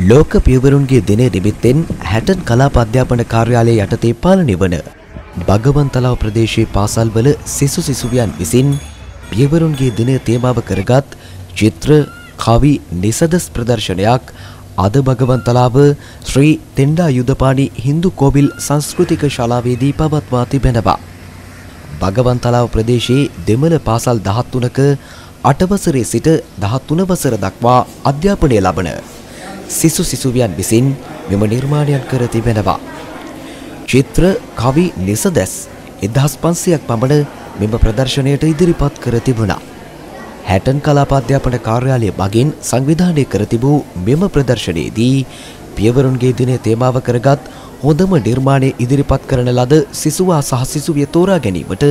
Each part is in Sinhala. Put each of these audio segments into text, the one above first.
ලෝක පියවරුන්ගේ දිනය නිමිත්තෙන් හැටන් කලාප අධ්‍යාපන කාර්යාලය යටතේ පාලනය වන භගවන්තලාව ප්‍රදේශයේ පාසල්වල සිසු සිසුවියන් විසින් පියවරුන්ගේ දිනය තේමාව කරගත් චිත්‍ර කවි නිසදස් ප්‍රදර්ශනයක් අද භගවන්තලාව ශ්‍රී තෙන්ඩා යුදපානි හින්දු කෝවිල් සංස්කෘතික ශලාවේදී පවත්වා තිබෙනවා. භගවන්තලාව ප්‍රදේශයේ දෙමළ පාසල් දහත්තුනක අටවසරේ සිට දහත්තුන වසර දක්වා අධ්‍යාපනය ලබන සිසු සිසුවියන් විසින් මෙම නිර්මාණයන් කර තිබෙනවා. චිත්‍ර කවි නිසදැස් එදහස් පන්සියක් පමණ මෙම ප්‍රදර්ශනයට ඉදිරිපත් කර තිබුණා. හැටන් කලාපාධ්‍යාපන කාර්යාලය මගින් සංවිධානය කර තිබූ මෙම ප්‍රදර්ශනයේදී පියවරුන්ගේ දිනය තේමාව කරගත් හොඳම නිර්මාණය ඉදිරිපත් කරන ලද සිසුවා සහ සිසුවිය තෝරා ගැනීමට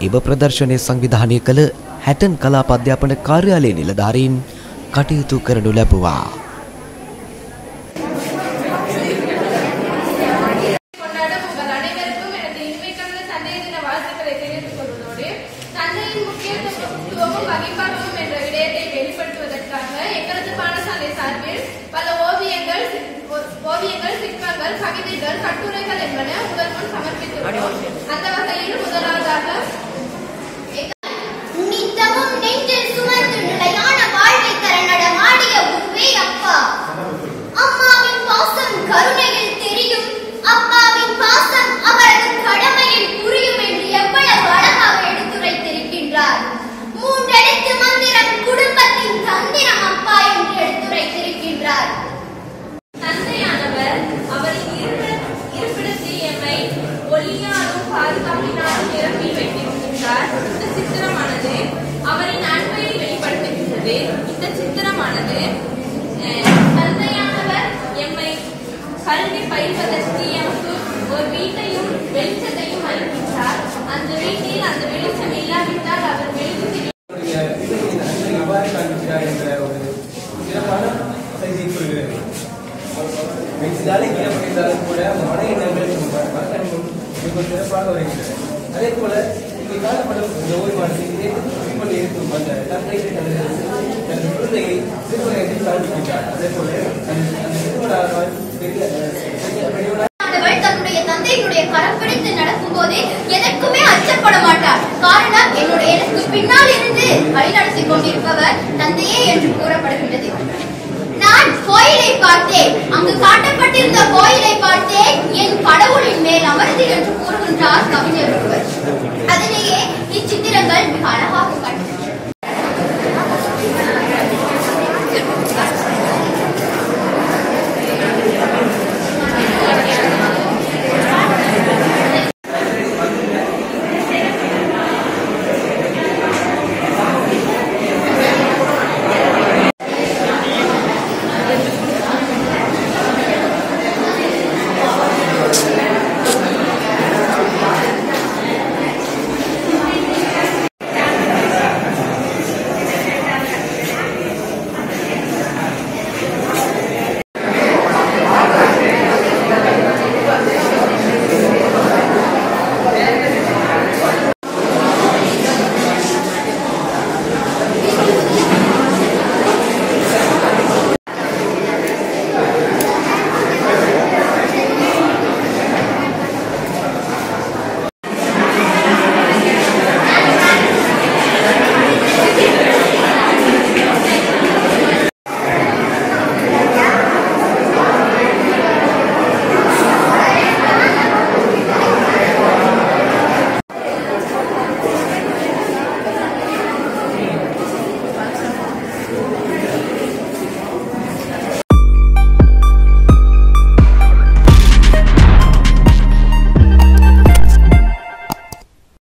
එම ප්‍රදර්ශනය සංවිධානය කළ හැටන් කලාපාධ්‍යාපන කාර්යාලය නිලධාරීන් කටයුතු කරනු ලැබුවා. ಗರ್ಲ್ಸ್ ಹಾಕಿದ್ರೆ ಗರ್ಲ್ಸ್ ಹಾಕೊಂಡು ಹೋಯ್ತಲ್ಲ ಮನೆ ಹುಡುಗರು ಸಮರ್ಪಿತು ಅಂತ சித்திரமானது அஹ், தந்தையானவர் எம்மை கல்வி பயிர்வதற்கு எமக்கு ஒரு வீட்டையும் வெளிச்சத்தையும் அளிக்கின்றார் அந்த வீட்டில் அந்த வெளிச்சம் இல்லாவிட்டால் அவர் வெளிச்சத்தில் எவ்வாறு காண்பிக்கிறார் என்ற ஒரு சிறப்பான செய்தியை கூறுகிறது வெற்றிதாலே கீழப்பட்டிருந்தாலும் கூட அந்த மன எண்ணங்கள் மனக்கணிவும் மிக சிறப்பாக வருகின்றன அதே போல இங்கே காணப்படும் இந்த ஓய்வானது இதே கொண்டு இருக்கும் அந்த தந்தை தனது வழிநடத்தி கொண்டிருப்பவர் தந்தையே என்று கூறப்படுகின்றது. நான் கோயிலை பார்த்தேன். அங்கு காட்டப்பட்டிருந்த கோயிலை பார்த்தேன். என் கடவுளின் மேல் அமர்ந்து என்று கூறுகின்றார் கவிஞர் ஒருவர்.